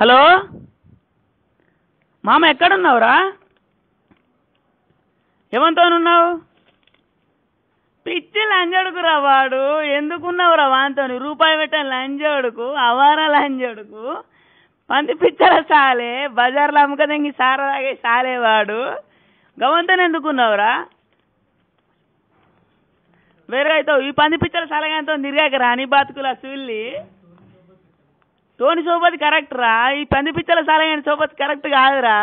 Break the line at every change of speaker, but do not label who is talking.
Hello? మామ ఎక్కడున్నావురా? ఎవరితోనున్నావు పిచ్చి లంజడుకురా వాడు. ఎందుకున్నావురా వాంతోని రూపాయి పెట్టాను లంజోడుకు అవారా లంజోడుకు. పంది పిచ్చల సాలే బజార్లో అమ్మకదంగి సార తాగే సాలే వాడు. గవంతని ఎందుకున్నావురా? వేరే అవుతావు ఈ పంది పిచ్చల సాలగాంతో తిరిగాక రా నీ బతుకుల సుల్లి. తోని సోపతి కరెక్ట్ రా ఈ పంది పిచ్చల సాలగాని సోపతి కరెక్ట్ కాదురా.